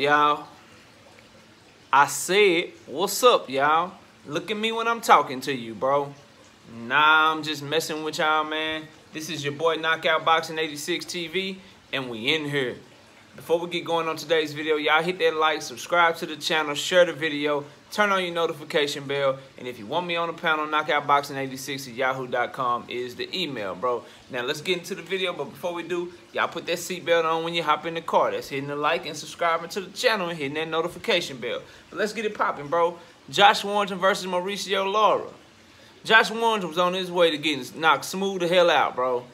Y'all? I said, what's up, y'all? Look at me when I'm talking to you, bro. Nah, I'm just messing with y'all, man. This is your boy Knockout Boxing 86 TV, and we in here. Before we get going on today's video, y'all hit that like, subscribe to the channel, share the video, turn on your notification bell, and if you want me on the panel, knockoutboxing86 at yahoo.com is the email, bro. Now, let's get into the video, but before we do, y'all put that seatbelt on when you hop in the car. That's hitting the like and subscribing to the channel and hitting that notification bell. But let's get it popping, bro. Josh Warrington versus Mauricio Lara. Josh Warrington was on his way to getting knocked smooth the hell out, bro.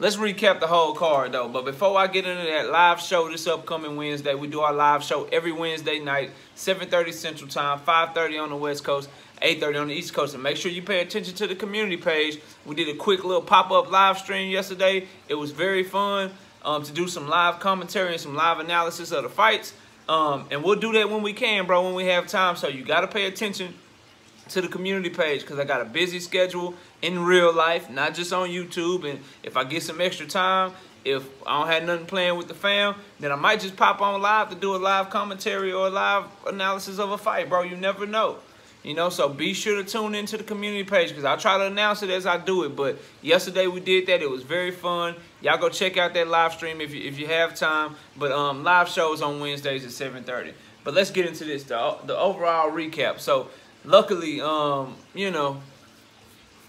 Let's recap the whole card, though. But before I get into that live show this upcoming Wednesday, we do our live show every Wednesday night, 7.30 Central Time, 5.30 on the West Coast, 8.30 on the East Coast. And make sure you pay attention to the community page. We did a quick little pop-up live stream yesterday. It was very fun um, to do some live commentary and some live analysis of the fights. Um, and we'll do that when we can, bro, when we have time. So you got to pay attention to the community page because I got a busy schedule in real life, not just on YouTube. And if I get some extra time, if I don't have nothing playing with the fam, then I might just pop on live to do a live commentary or a live analysis of a fight, bro. You never know. You know, so be sure to tune into the community page because I try to announce it as I do it. But yesterday we did that. It was very fun. Y'all go check out that live stream if you, if you have time. But um, live shows on Wednesdays at 7.30. But let's get into this, the, the overall recap. So luckily, um, you know,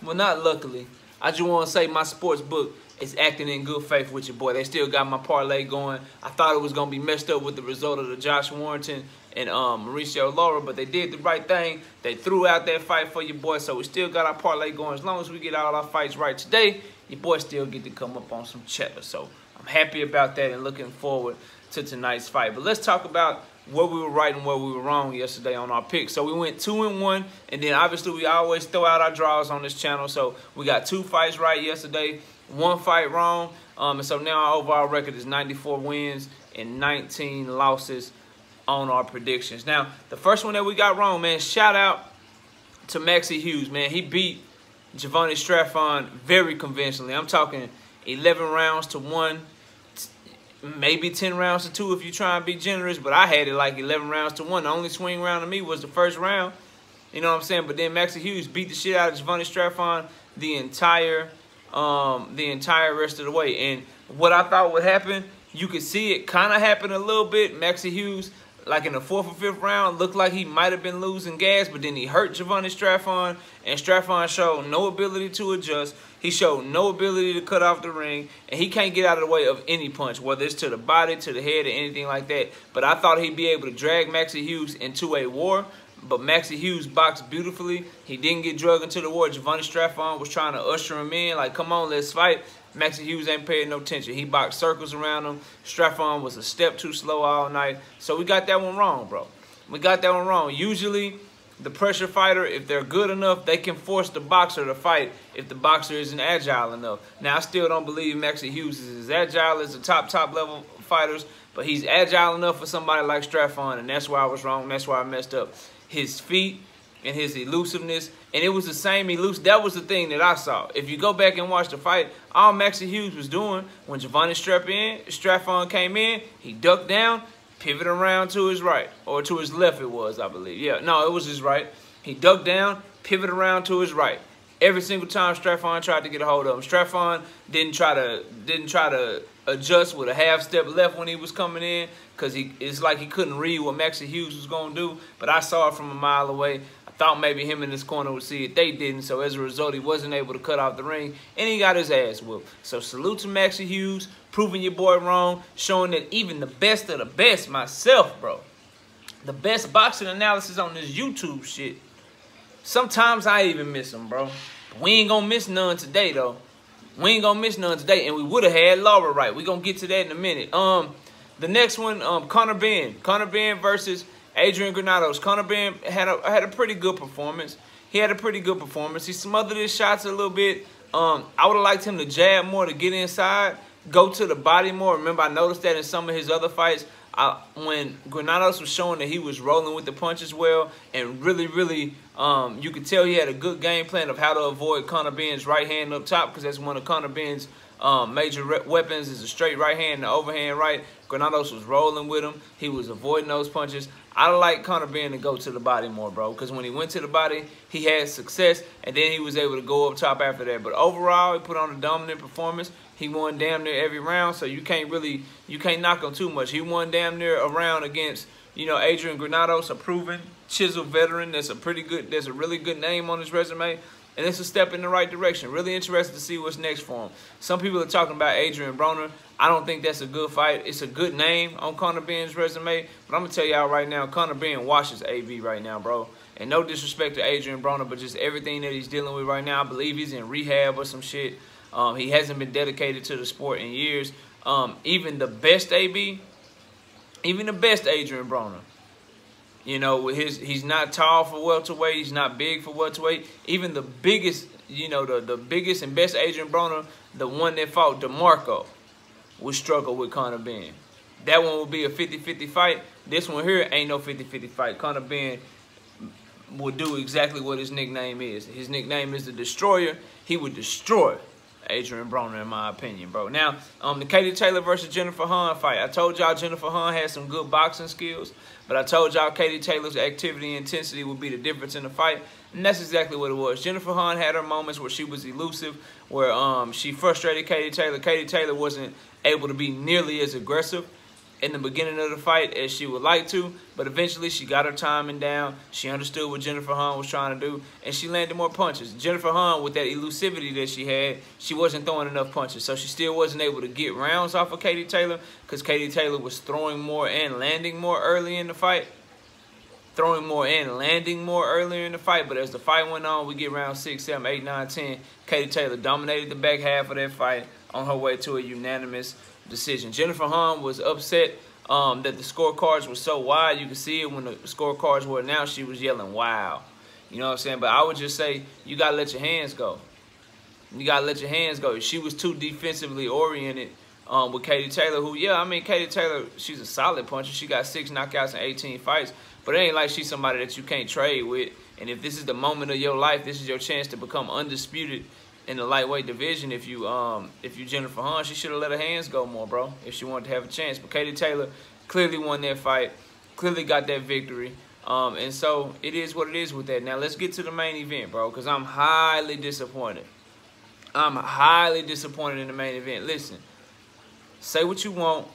well, not luckily. I just want to say my sports book is acting in good faith with your boy. They still got my parlay going. I thought it was going to be messed up with the result of the Josh Warrington and um, Mauricio Lara, but they did the right thing. They threw out that fight for your boy, so we still got our parlay going. As long as we get all our fights right today, your boy still get to come up on some cheddar. So I'm happy about that and looking forward to tonight's fight. But let's talk about where we were right and where we were wrong yesterday on our picks. So we went two and one, and then obviously we always throw out our draws on this channel. So we got two fights right yesterday, one fight wrong. Um, and so now our overall record is 94 wins and 19 losses on our predictions. Now, the first one that we got wrong, man, shout out to Maxi Hughes, man. He beat Jovanni Straffon very convincingly. I'm talking 11 rounds to one maybe 10 rounds to two if you try and be generous, but I had it like 11 rounds to one. The only swing round to me was the first round. You know what I'm saying? But then Maxi Hughes beat the shit out of Jovanni Straffon the entire um, the entire rest of the way. And what I thought would happen, you could see it kind of happen a little bit. Maxi Hughes, like in the fourth or fifth round, looked like he might have been losing gas, but then he hurt Jovanni Straffon, and Straffon showed no ability to adjust. He showed no ability to cut off the ring, and he can't get out of the way of any punch, whether it's to the body, to the head, or anything like that. But I thought he'd be able to drag Maxi Hughes into a war, but Maxi Hughes boxed beautifully. He didn't get drugged into the war. Jovanni Straffon was trying to usher him in, like, come on, let's fight. Maxi Hughes ain't paying no attention. He boxed circles around him. Straffon was a step too slow all night. So we got that one wrong, bro. We got that one wrong. Usually, the pressure fighter, if they're good enough, they can force the boxer to fight if the boxer isn't agile enough. Now, I still don't believe Maxi Hughes is as agile as the top, top level fighters, but he's agile enough for somebody like Straffon, and that's why I was wrong. That's why I messed up. His feet and his elusiveness, and it was the same elusive. That was the thing that I saw. If you go back and watch the fight, all Maxi Hughes was doing when Jovanni Strap in, Straffon came in, he ducked down, pivoted around to his right, or to his left it was, I believe. Yeah, no, it was his right. He ducked down, pivoted around to his right. Every single time Straffon tried to get a hold of him, Straffon didn't try to didn't try to adjust with a half step left when he was coming in because he it's like he couldn't read what Maxi Hughes was gonna do. But I saw it from a mile away. Thought maybe him in this corner would see it. They didn't, so as a result, he wasn't able to cut off the ring, and he got his ass whooped. So salute to Maxi Hughes proving your boy wrong, showing that even the best of the best, myself, bro, the best boxing analysis on this YouTube shit, sometimes I even miss them, bro. We ain't gonna miss none today, though. We ain't gonna miss none today, and we would have had Lara right. we gonna get to that in a minute. Um, The next one, um, Conor Benn. Conor Benn versus Adrian Granados. Conor Benn had a, had a pretty good performance. He had a pretty good performance. He smothered his shots a little bit. Um, I would have liked him to jab more to get inside go to the body more. Remember, I noticed that in some of his other fights, I, when Granados was showing that he was rolling with the punches well and really, really, um, you could tell he had a good game plan of how to avoid Conor Benn's right hand up top because that's one of Conor Benn's um, major weapons is a straight right hand and the overhand right. Granados was rolling with him. He was avoiding those punches. I like Conor Benn to go to the body more, bro, because when he went to the body, he had success, and then he was able to go up top after that. But overall, he put on a dominant performance. He won damn near every round, so you can't really, you can't knock him too much. He won damn near a round against, you know, Adrian Granados, a proven, chiseled veteran. That's a pretty good, That's a really good name on his resume. And it's a step in the right direction. Really interested to see what's next for him. Some people are talking about Adrian Broner. I don't think that's a good fight. It's a good name on Conor Benn's resume. But I'm going to tell y'all right now, Conor Benn washes AB right now, bro. And no disrespect to Adrian Broner, but just everything that he's dealing with right now. I believe he's in rehab or some shit. Um, he hasn't been dedicated to the sport in years. Um, even the best AB, even the best Adrian Broner, you know, his he's not tall for welterweight. He's not big for welterweight. Even the biggest, you know, the, the biggest and best Adrian Broner, the one that fought DeMarco, would struggle with Conor Benn. That one would be a 50-50 fight. This one here ain't no 50-50 fight. Conor Benn will do exactly what his nickname is. His nickname is the Destroyer. He would destroy Adrian Broner, in my opinion, bro. Now, um, the Katie Taylor versus Jennifer Han fight. I told y'all Jennifer Han had some good boxing skills, but I told y'all Katie Taylor's activity intensity would be the difference in the fight, and that's exactly what it was. Jennifer Han had her moments where she was elusive, where um, she frustrated Katie Taylor. Katie Taylor wasn't able to be nearly as aggressive in the beginning of the fight as she would like to, but eventually she got her timing down. She understood what Jennifer Han was trying to do, and she landed more punches. Jennifer Han, with that elusivity that she had, she wasn't throwing enough punches, so she still wasn't able to get rounds off of Katie Taylor because Katie Taylor was throwing more and landing more early in the fight. Throwing more and landing more earlier in the fight, but as the fight went on, we get round 6, 7, 8, 9, 10. Katie Taylor dominated the back half of that fight on her way to a unanimous decision. Jennifer Han was upset um, that the scorecards were so wide. You could see it when the scorecards were announced. She was yelling, wow. You know what I'm saying? But I would just say, you got to let your hands go. You got to let your hands go. She was too defensively oriented um, with Katie Taylor, who, yeah, I mean, Katie Taylor, she's a solid puncher. She got six knockouts in 18 fights. But it ain't like she's somebody that you can't trade with. And if this is the moment of your life, this is your chance to become undisputed in the lightweight division, if you um if you Jennifer Han, she should have let her hands go more, bro, if she wanted to have a chance. But Katie Taylor clearly won that fight, clearly got that victory. Um, and so it is what it is with that. Now let's get to the main event, bro, because I'm highly disappointed. I'm highly disappointed in the main event. Listen, say what you want,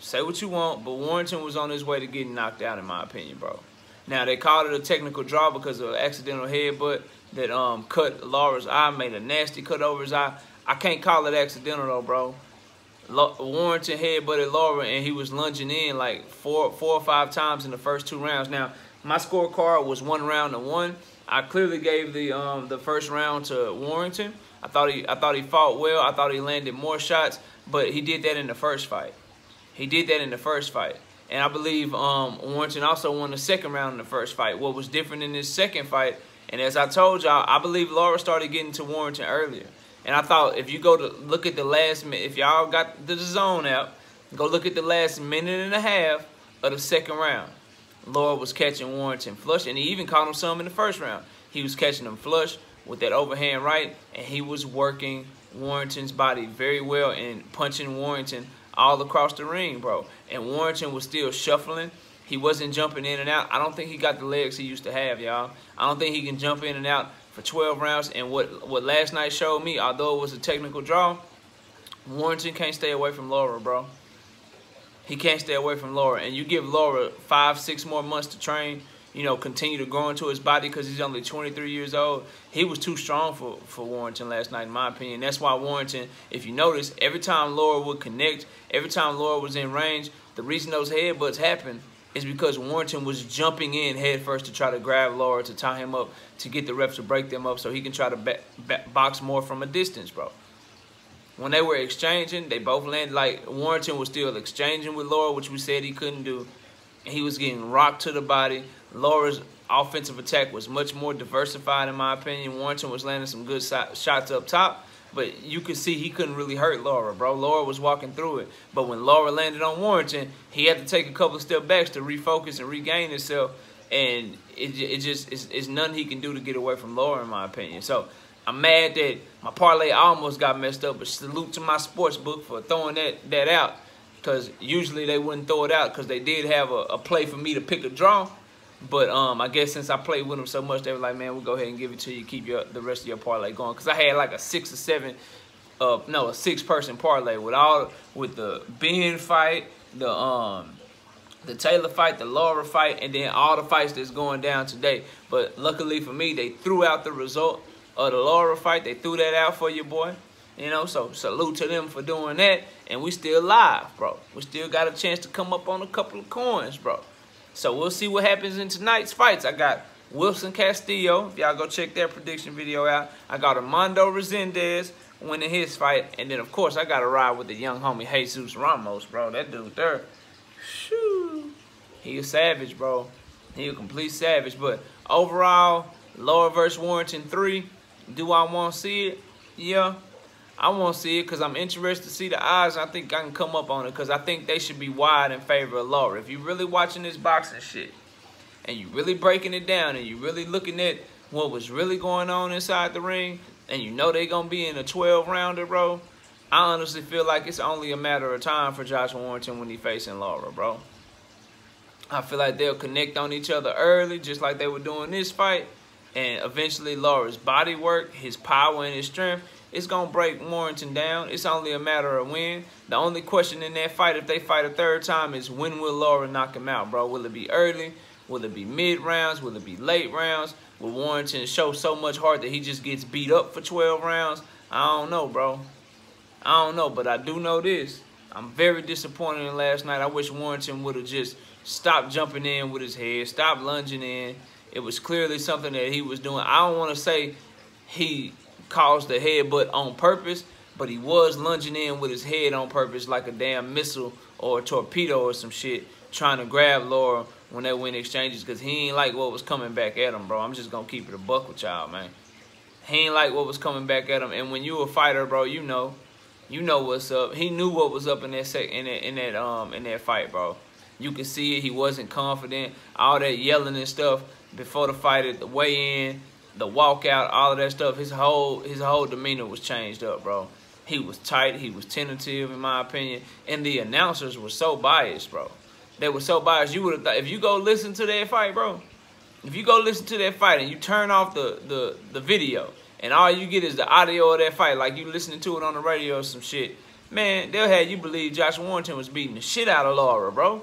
say what you want, but Warrington was on his way to getting knocked out, in my opinion, bro. Now they called it a technical draw because of an accidental headbutt that um cut Lara's eye, made a nasty cut over his eye. I can't call it accidental though, bro. Warrington headbutted Lara and he was lunging in like four four or five times in the first two rounds. Now, my scorecard was one round to one. I clearly gave the um the first round to Warrington. I thought he I thought he fought well. I thought he landed more shots, but he did that in the first fight. He did that in the first fight. And I believe um, Warrington also won the second round in the first fight. What was different in this second fight and as I told y'all, I believe Lara started getting to Warrington earlier. And I thought if you go to look at the last minute, if y'all got the zone out, go look at the last minute and a half of the second round. Lara was catching Warrington flush, and he even caught him some in the first round. He was catching him flush with that overhand right, and he was working Warrington's body very well and punching Warrington all across the ring, bro. And Warrington was still shuffling he wasn't jumping in and out. I don't think he got the legs he used to have, y'all. I don't think he can jump in and out for 12 rounds. And what, what last night showed me, although it was a technical draw, Warrington can't stay away from Lara, bro. He can't stay away from Lara. And you give Lara five, six more months to train, you know, continue to grow into his body because he's only 23 years old. He was too strong for, for Warrington last night, in my opinion. That's why Warrington, if you notice, every time Lara would connect, every time Lara was in range, the reason those headbutts happened is because Warrington was jumping in headfirst to try to grab Lara, to tie him up, to get the refs to break them up so he can try to box more from a distance, bro. When they were exchanging, they both landed, like, Warrington was still exchanging with Lara, which we said he couldn't do. He was getting rocked to the body. Lara's offensive attack was much more diversified, in my opinion. Warrington was landing some good shots up top. But you could see he couldn't really hurt Lara, bro. Lara was walking through it. But when Lara landed on Warrington, he had to take a couple of step backs to refocus and regain himself. And it, it just it's, it's nothing he can do to get away from Lara, in my opinion. So I'm mad that my parlay almost got messed up, but salute to my sports book for throwing that, that out. Because usually they wouldn't throw it out because they did have a, a, play for me to pick a draw. But um, I guess since I played with them so much, they were like, man, we'll go ahead and give it to you. Keep your the rest of your parlay going. Because I had like a six or seven, uh, no, a six-person parlay with all with the Benn fight, the um, the Taylor fight, the Lara fight, and then all the fights that's going down today. But luckily for me, they threw out the result of the Lara fight. They threw that out for you, boy. You know, so salute to them for doing that. And we still live, bro. We still got a chance to come up on a couple of coins, bro. So we'll see what happens in tonight's fights. I got Wilson Castillo. If y'all go check that prediction video out. I got Armando Resendiz winning his fight. And then, of course, I got to ride with the young homie Jesus Ramos, bro. That dude there, shoo, he a savage, bro. He a complete savage. But overall, Lara versus Warrington 3. Do I want to see it? Yeah. I want to see it because I'm interested to see the odds. I think I can come up on it because I think they should be wide in favor of Lara. If you're really watching this boxing shit and you're really breaking it down and you're really looking at what was really going on inside the ring and you know they're going to be in a 12-rounder, bro, I honestly feel like it's only a matter of time for Josh Warrington when he's facing Lara, bro. I feel like they'll connect on each other early, just like they were doing this fight. And eventually, Lara's body work, his power, and his strength it's going to break Warrington down. It's only a matter of when. The only question in that fight, if they fight a third time, is when will Lara knock him out, bro? Will it be early? Will it be mid rounds? Will it be late rounds? Will Warrington show so much heart that he just gets beat up for 12 rounds? I don't know, bro. I don't know, but I do know this. I'm very disappointed in last night. I wish Warrington would have just stopped jumping in with his head, stopped lunging in. It was clearly something that he was doing. I don't want to say he caused the headbutt on purpose, but he was lunging in with his head on purpose like a damn missile or a torpedo or some shit, trying to grab Lara when they went exchanges because he ain't like what was coming back at him, bro. I'm just going to keep it a buck with y'all, man. He ain't like what was coming back at him. And when you a fighter, bro, you know. You know what's up. He knew what was up in that sec in that in that um in that fight, bro. You can see it. He wasn't confident. All that yelling and stuff before the fight at the weigh in the walkout, all of that stuff, his whole his whole demeanor was changed up, bro. He was tight, he was tentative, in my opinion, and the announcers were so biased, bro. They were so biased. You would have thought if you go listen to that fight, bro. If you go listen to that fight and you turn off the the the video and all you get is the audio of that fight, like you listening to it on the radio or some shit, man, they'll have you believe Josh Warrington was beating the shit out of Lara, bro.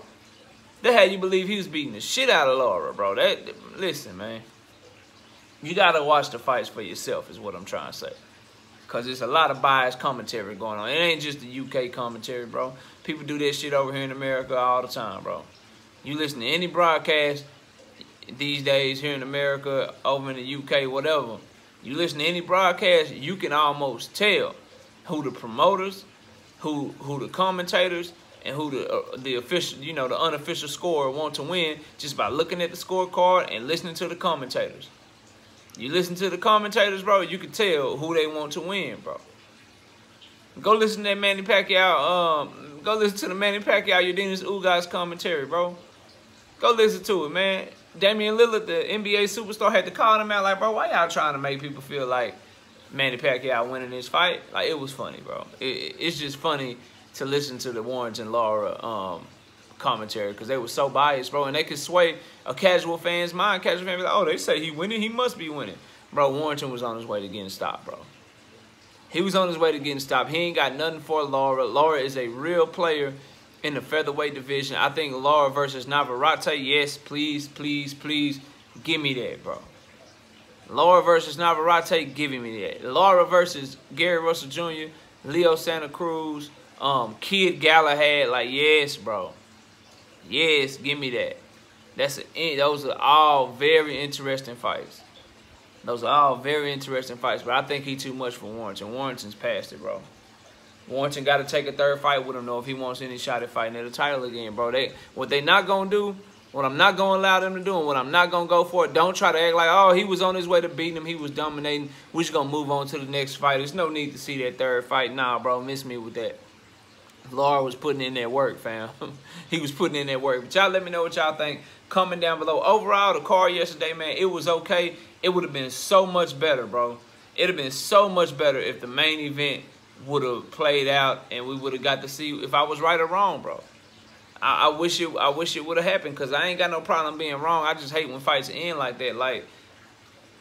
They had you believe he was beating the shit out of Lara, bro. That listen, man. You got to watch the fights for yourself is what I'm trying to say. Because there's a lot of biased commentary going on. It ain't just the UK commentary, bro. People do that shit over here in America all the time, bro. You listen to any broadcast these days here in America, over in the UK, whatever. You listen to any broadcast, you can almost tell who the promoters, who who the commentators, and who the uh, the official, you know, the unofficial scorer want to win just by looking at the scorecard and listening to the commentators. You listen to the commentators, bro, you can tell who they want to win, bro. Go listen to that Manny Pacquiao, um, go listen to the Manny Pacquiao Yordenis Ugas commentary, bro. Go listen to it, man. Damian Lillard, the NBA superstar, had to call him out like, bro, why y'all trying to make people feel like Manny Pacquiao winning this fight? Like, it was funny, bro. It, it's just funny to listen to the Warrington Lara um, commentary because they were so biased, bro, and they could sway a casual fan's mind. Casual fan be like, oh, they say he winning, he must be winning. Bro, Warrington was on his way to getting stopped, bro. He was on his way to getting stopped. He ain't got nothing for Lara. Lara is a real player in the featherweight division. I think Lara versus Navarrete, yes, please, please, please, give me that, bro. Lara versus Navarrete, give me that. Lara versus Gary Russell Jr., Leo Santa Cruz, um, Kid Galahad, like, yes, bro. Yes, give me that. That's a, those are all very interesting fights. Those are all very interesting fights, but I think he too much for Warrington. Warrington's past it, bro. Warrington got to take a third fight with him, though, if he wants any shot at fighting at the title again, bro. They What they not going to do, what I'm not going to allow them to do, and what I'm not going to go for, don't try to act like, oh, he was on his way to beating him. He was dominating. We're just going to move on to the next fight. There's no need to see that third fight. Nah, bro, miss me with that. Lara was putting in that work, fam. he was putting in that work. But y'all let me know what y'all think. Comment down below. Overall, the car yesterday, man, it was okay. It would have been so much better, bro, it'd have been so much better if the main event would have played out and we would have got to see if I was right or wrong, bro. I, I wish it I wish it would have happened because I ain't got no problem being wrong. I just hate when fights end like that. Like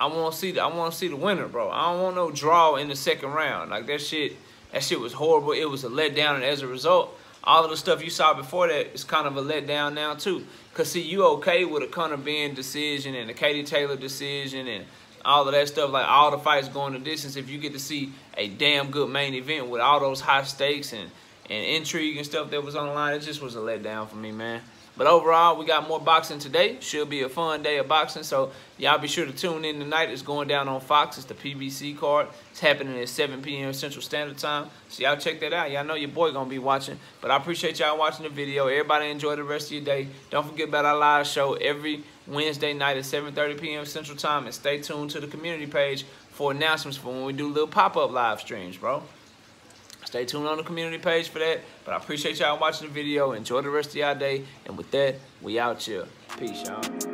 I want to see the, I want to see the winner, bro. I don't want no draw in the second round. Like that shit that shit was horrible. It was a letdown, and as a result, all of the stuff you saw before that is kind of a letdown now too. Cause see, you okay with a Conor Benn decision and the Katie Taylor decision and all of that stuff, like all the fights going the distance. If you get to see a damn good main event with all those high stakes and and intrigue and stuff that was on the line, it just was a letdown for me, man. But overall, we got more boxing today. Should be a fun day of boxing. So y'all be sure to tune in tonight. It's going down on Fox. It's the PBC card. It's happening at 7 p.m. Central Standard Time. So y'all check that out. Y'all know your boy gonna be watching. But I appreciate y'all watching the video. Everybody enjoy the rest of your day. Don't forget about our live show every Wednesday night at 7.30 p.m. Central Time. And stay tuned to the community page for announcements for when we do little pop-up live streams, bro. Stay tuned on the community page for that. But I appreciate y'all watching the video. Enjoy the rest of y'all day. And with that, we out here. Peace, y'all.